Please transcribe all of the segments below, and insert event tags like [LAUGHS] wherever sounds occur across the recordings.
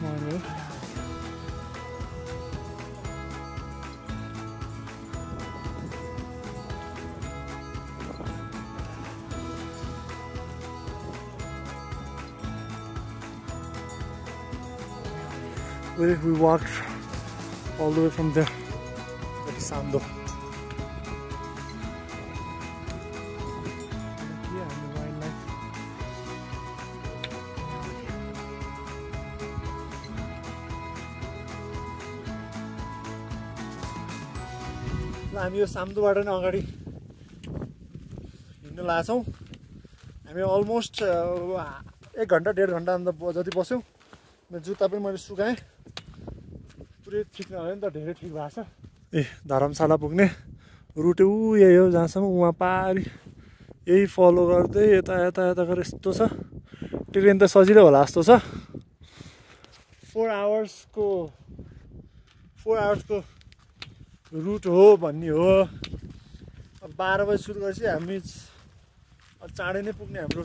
corner. We walked all the way from there? Like हामी यो साम्दोबाट नै अगाडि हिँड्न लाग्छौँ हामी अलमोस्ट एक घन्टा डेढ घन्टा अन्त जति बस्यौँ जुत्ता पनि मैले सुकाएँ। पुरै ठिक नभए नि त धेरै ठिक भएको छ। ए धर्मशाला पुग्ने। रुट ऊ यही हो जहाँसम्म उहाँ पारि। यही फलो गर्दै यता यता यता गरेर यस्तो छ। ट्रेन त सजिलो होला जस्तो छ। फोर आवर्सको फोर आवर्सको रुट हो भन्ने हो। अब बाह्र बजी सुरु गरेपछि हामी चाँडै नै पुग्ने हाम्रो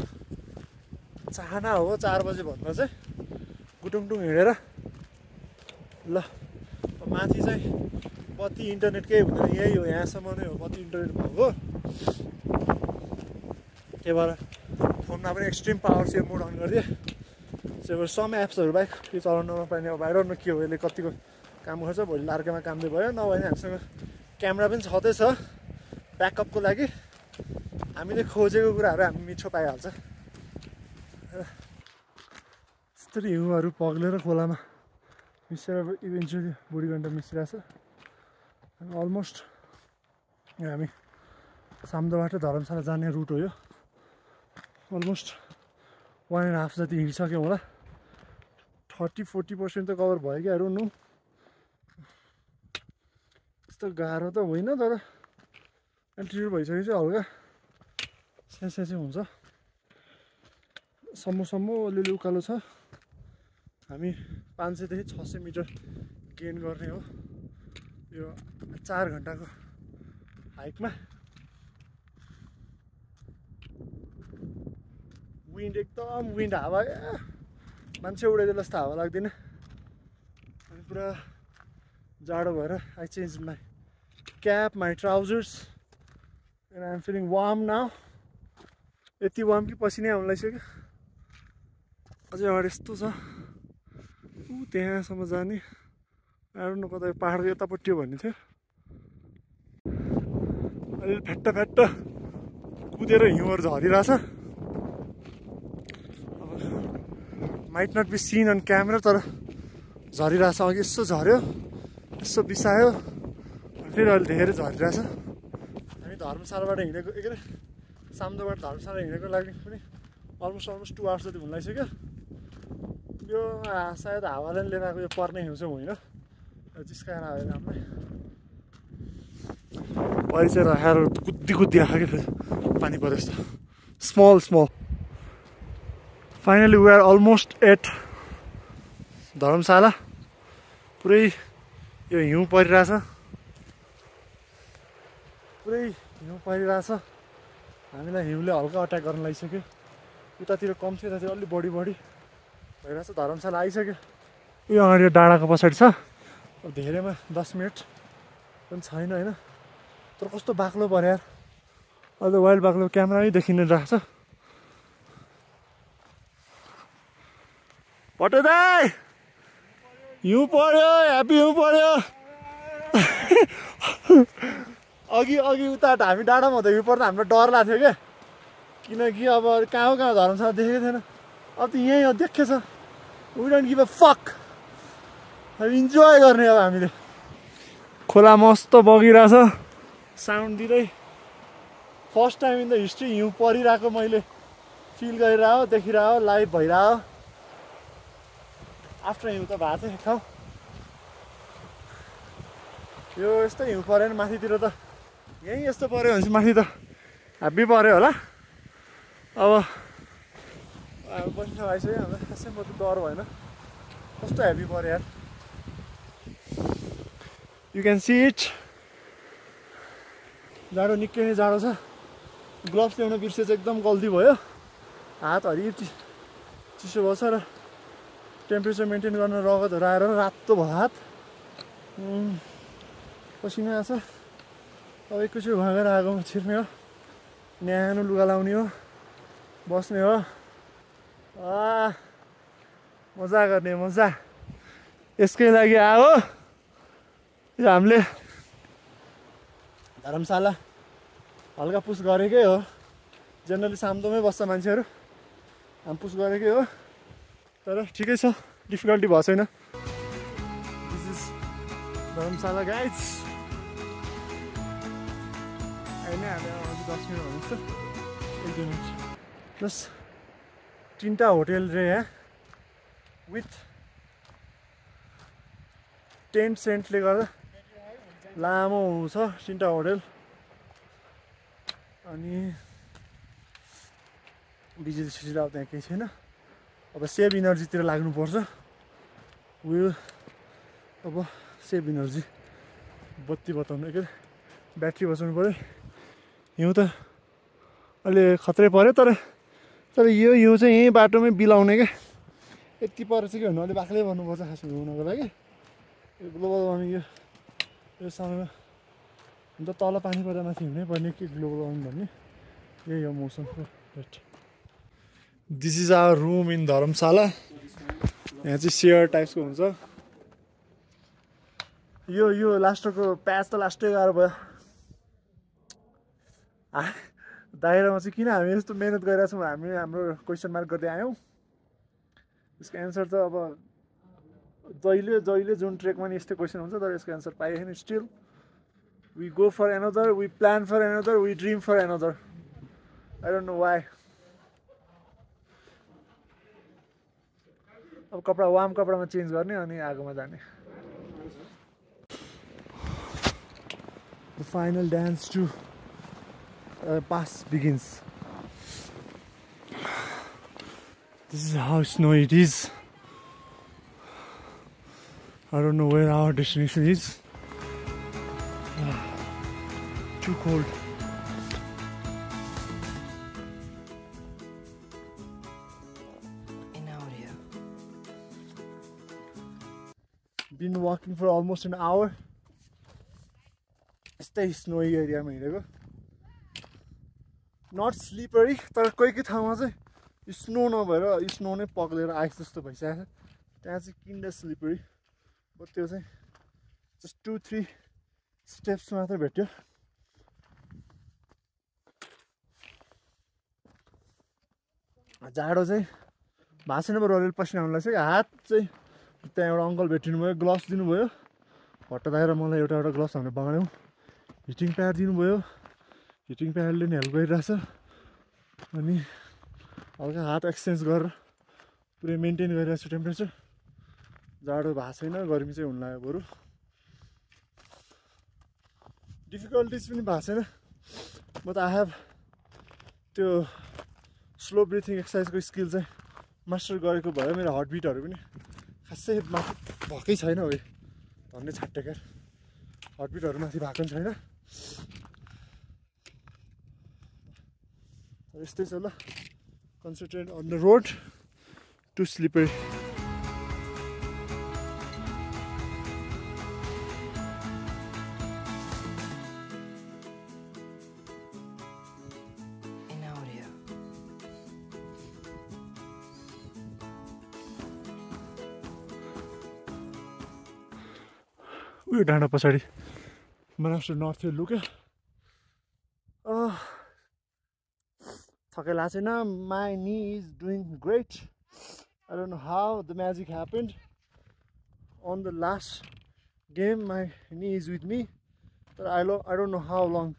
चाहना हो चार बजी भन्दा चाहिँ। गुटुङटुङ हिँडेर। ल माथि चाहिँ बत्ती इन्टरनेट केही हुँदैन यही हो यहाँसम्म नै हो बत्ती इन्टरनेट भएको। त्यही भएर फोनमा पनि extreme power save mode on गरिदिएँ। त्यही भएर सम एप्सहरू बाहेक केही चलाउन नपाइने अब बाहिर न के हो यसले कतिको काम गर्छ भोलि अर्कोमा कामले भयो। नभए हामीसँग क्यामेरा पनि छँदैछ ब्याकअपको लागि। हामीले खोजेको कुराहरू हामी मिठो पाइहाल्छ। यस्तरी हिउँहरू पग्लेर खोलामा मिसेर इभेन्चुली बुढी घन्टा मिसिरहेछ। अनि अलमोस्ट हामी साम्दोबाट धर्मशाला जाने रुट हो यो। अलमोस्ट वान एन्ड हाफ जति हिँडिसक्यौँ होला। थर्टी फोर्टी पर्सेन्ट त कभर भयो क्या न त्यस्तो गाह्रो त होइन तर एल्टिट्युड भइसकेपछि हल्का स्यासे चाहिँ हुन्छ। सम्मो सम्मो अलिअलि उकालो छ। हामी पाँच सयदेखि छ सय मिटर गेन गर्ने हो। यो चार घन्टाको हाइकमा। विन्ड एकदम विन्ड हावा मान्छे उडेको जस्तो हावा लाग्दैन। अनि पुरा जाडो भएर I change my cap my trousers and I'm feeling warm now यति वार्म कि पसिनै आउनु लागिसक्यो। अझै अगाडि यस्तो छ। ऊ त्यहाँसम्म जाने। आएर कता पाहाडको यतापट्टि हो भन्ने थियो। अलिअलि फ्याट्ट फ्याट्ट कुदेर हिउँहरू झरिरहेछ। Might not be seen on camera तर झरिरहेछ। अघि यसो झऱ्यो यसो बिसायो। फेरि अहिले धेरै झरिरहेछ। हामी धर्मशालाबाट हिँडेको के अरे साम्दोबाट धर्मशाला हिँडेको लागि पनि अलमोस्ट अलमोस्ट टु आवर्स जति हुन लागिसक्यो यो सायद हावाले लिएर आएको यो पर्ने हिउँ होइन जिस्काएर आयो राम्रै अहिले चाहिँ राखेर कुद्दी कुद्दी आएको फेरि पानी पऱ्यो जस्तो। Small small finally we are almost at Dharamshala. पुरै यो हिउँ परिरहेछ। पुरै हिउँ परिरहेछ। हामीलाई हिउँले हल्का अट्याक गर्न लागिसक्यो। उतातिर कम थियो यतातिर अलिक बढी बढी भइरहेछ धर्मशाला आइसक्यो। उयो अगाडि यो डाँडाको पछाडि छ। धेरैमा दस मिनट पनि छैन होइन? तर कस्तो बाक्लो पऱ्यो अहिले वाइल्ड बाक्लो क्यामेरामै देखिने रहेछ। पटे दाई हिउँ पर्यो ह्याप्पी हिउँ पर्यो। [LAUGHS] अघि अघि उता हामी डाँडामा हुँदा पर्दा हामीलाई डर लाग्थ्यो क्या किनकि अब कहाँ हो कहाँ धर्मशाला देखेको थिएन। अब त यहीँ हो देखेछ don't give a fuck enjoy गर्ने अब हामीले। खोला मस्त बगिरहेछ। साउन्ड दिँदै। First time in the history हिउँ परिरहेको मैले। फिल गरिरह देखिरह लाइभ भइरह आफ्टर हिउँ त भएको थियो एक ठाउँ। यो यस्तो हिउँ भने माथितिर त। यहीँ यस्तो पऱ्यो भने चाहिँ माथि त ह्याप्पी पऱ्यो होला। अब बस्नु आइसक्यो हामीलाई खासै म त डर भएन। कस्तो हेभी पऱ्यो यार। यु क्यान सी इट जाडो निकै नै जाडो छ। ग्लोभ्स ल्याउन बिर्सेछ एकदम गल्ती भयो। हात हरि चिसो भएको छ र टेम्परेचर मेन्टेन गर्न रगतहरू आएर रातो भयो हात। पसिना आएको छ। अब एकैचोटि भागेर आगोमा छिर्ने हो। न्यानो लुगा लाउने हो। बस्ने हो। आ मजा गर्ने मजा। यसकै लागि आयो यो हामीले धर्मशाला हल्का पुस गरेकै हो। जेनरली साम्दोमै बस्छ मान्छेहरू। हामी पुस गरेकै हो। तर ठिकै छ डिफिकल्टी भएको छैन धर्मशाला गाइज दस मिनट एक दुई प्लस तिनवटा होटेल रे यहाँ विथ टेन्ट सेन्टले गर्दा लामो छ तिनवटा होटेल। अनि बिजुली सिजुली अब त्यहाँ केही छैन। अब सेभ इनर्जीतिर लाग्नुपर्छ। उयो अब सेभ इनर्जी बत्ती बचाउनु के ब्याट्री बचाउनु पऱ्यो। हिउँ त अहिले खत्रै पऱ्यो तर तर यो हिउँ चाहिँ यहीँ बाटोमै बिलाउने क्या यति पर चाहिँ के भन्नु? अलिक बाक्लै भन्नुपर्छ खास हुनको लागि। यो ग्लोबल वार्मिङ यो यो समयमा हुन त तल पानी पर्दा माथि हुनै पर्ने के ग्लोबल वार्मिङ भन्ने? यही हो मौसमको rate. This is our room in Dharamshala. यहाँ चाहिँ सेयर टाइप्सको हुन्छ। यो यो लास्टको प्याच त लास्टै गाह्रो भयो। [LAUGHS] दाहिरामा चाहिँ किन हामी यस्तो मिहिनेत गरिरहेको छौँ? हामी हाम्रो क्वेसन मार्क गर्दै आयौँ। यसको एन्सर त अब जहिले जहिले जुन ट्रेकमा नि यस्तै क्वेसन हुन्छ तर यसको एन्सर छैन still we go for another we plan for another we dream for another I don't know why अब कपडा वार्म कपडामा चेन्ज गर्ने अनि आगोमा जाने। Final dance to uh, pass begins. This is how snowy it is. I don't know where our destination is. [SIGHS] Too cold. in audio. Been walking for almost an hour. यस्तै snowy एरियामा हिँडेको not slippery तर कोही कोही ठाउँमा चाहिँ snow नभएर snow नै पग्लेर आइस जस्तो भइसकेको छ। त्यहाँ चाहिँ किन्ड स्लिपरी बट त्यो चाहिँ जस्ट टु थ्री स्टेप्स मात्रै भेट्यो। जाडो चाहिँ भएको छैन बरु अलिअलि पसिना आउनु लाग्छ हात चाहिँ त्यहाँ एउटा अङ्कल भेटिनु भयो ग्लभ्स दिनुभयो। हटाएर मलाई एउटा एउटा ग्लभ्स हामीले बगाड्यौँ। हिटिङ प्याड दिनुभयो। हिटिङ प्याडले नि हेल्प गरिरहेछ। अनि हल्का हात एक्सचेन्ज गरेर पुरै मेन्टेन गरिरहेको छु टेम्परेचर। जाडो भएको छैन गर्मी चाहिँ हुन लाग्यो बरु। डिफिकल्टिज पनि भएको छैन। म त आई हेभ त्यो स्लो ब्रिथिङ एक्सर्साइजको स्किल चाहिँ मास्टर गरेको भए मेरो हार्टबिटहरू पनि खासै माथि भएकै छैन हो धन्ने छाट्टेकर। हार्टबिटहरू माथि भएको पनि छैन। यस्तै छ ल। Concentrate on the road to slipper. उयो डाँडा पछाडि। महाराष्ट्र नर्थ हिल लुक्यो लाग्छ छैन my knee is doing great I don't know how the magic happened on the last game my knee is with me तर I low I don't know how long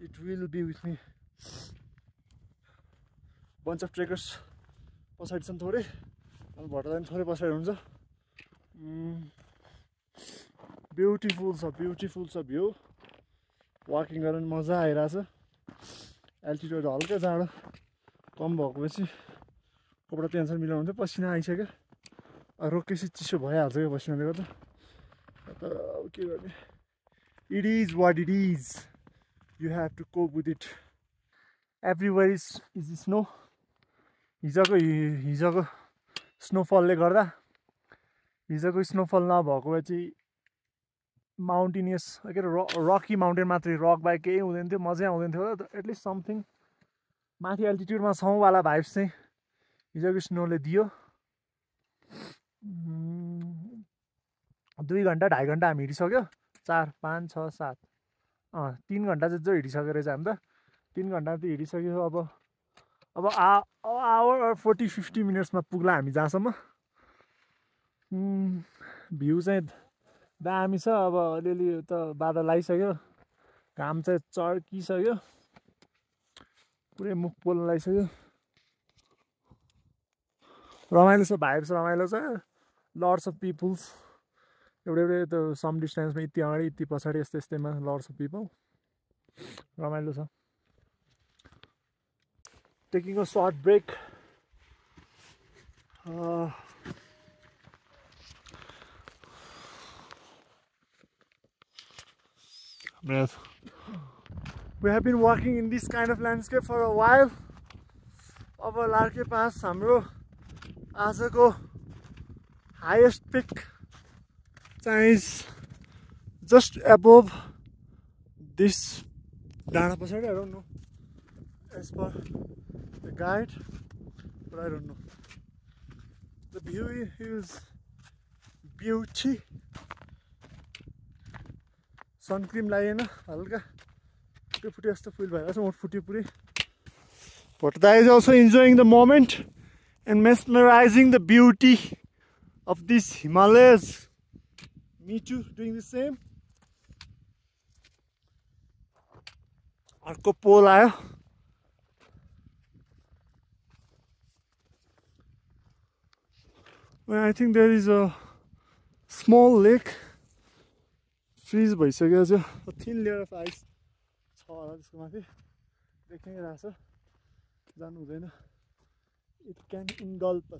it will be with me bunch of trekkers पछाडि छन् थोरै भट्टा पनि थोरै पछाडि हुन्छ beautiful छ ब्युटिफुल छ भ्यू वाकिङ गर्न मजा आइरहेछ एल्टिट्युड हल्का जाडो कम भएको पछि कपडा त्यहाँसम्म मिलाउनु थियो पसिना आइसक्यो। रोकेपछि चिसो भइहाल्छ क्या पसिनाले गर्दा। तर अब के गर्ने? It is what it is you have to cope with it everywhere is is snow हिजोको हिजोको स्नोफलले गर्दा हिजोको स्नोफल नभएको भए चाहिँ माउन्टेनियस के अरे रकी माउन्टेन मात्रै रक बाहेक केही हुँदैन थियो मजै आउँदैन थियो एटलिस्ट समथिङ माथि एल्टिट्युडमा छौँ वाला भाइब्स चाहिँ हिजोको स्नोले दियो दुई घन्टा ढाई घन्टा हामी हिँडिसक्यो चार पाँच छ सात अँ तिन घन्टा चाहिँ जो हिँडिसक्यो रहेछ हामी त तिन घन्टा त हिँडिसक्यो अब अब आ आवर फोर्टी फिफ्टी मिनट्समा पुग्ला हामी जहाँसम्म। भ्यू चाहिँ दामी छ। अब अलिअलि त बादल आइसक्यो घाम चाहिँ चर्किसक्यो। पुरै मुख पोल्न लगाइसक्यो रमाइलो छ भाइब्स रमाइलो छ। लर्ड्स अफ पिपुल्स एउटै एउटै त सम डिस्टेन्समा यति अगाडि यति पछाडि यस्तै यस्तैमा लर्ड्स अफ पिपल रमाइलो छ। Taking a short break breath. We have been walking in this kind of landscape for a while. अब लार्के पास हाम्रो आजको हाइएस्ट पिक चाहिँ जस्ट एबोभ दिस डाँडा पछाडि I don't know as per the guide but I don't know the view is beauty Sun cream लागेन हल्का फुट्यो फुट्यो जस्तो फिल भइरहेको छ मोट फुट्यो पुरै But that is also enjoying the moment and mesmerizing the beauty of these Himalayas. Me too, doing the same. अर्को पोल आयो I think there is a small lake freeze भइसक्यो छ थिन लेयर अफ आइस छ होला त्यसको माथि। देखिरहेको छ जानु हुँदैन। It can इन्गल्प